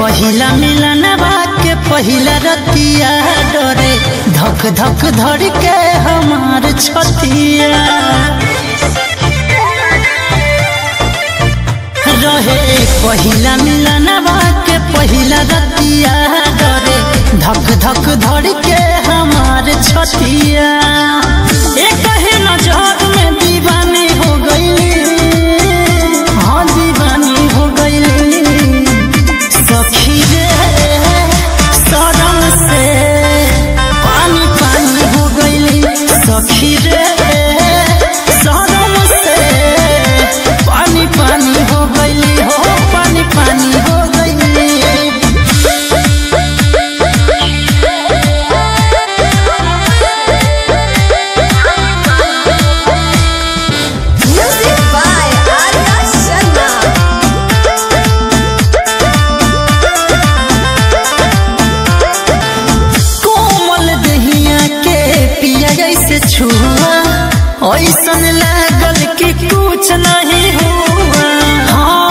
पहिला मिलन के पहिला रतिया डरे। धक धक धर के हमार छतिया। रहे पहिला मिलन के पहिला रतिया। डरे धक धक धर के हमार छतिया। नज़र में दीवानी हो गई हाँ दीवानी हो गई सखी रे। sakire ऐसन लागल कि कुछ नहीं हुआ। हाँ।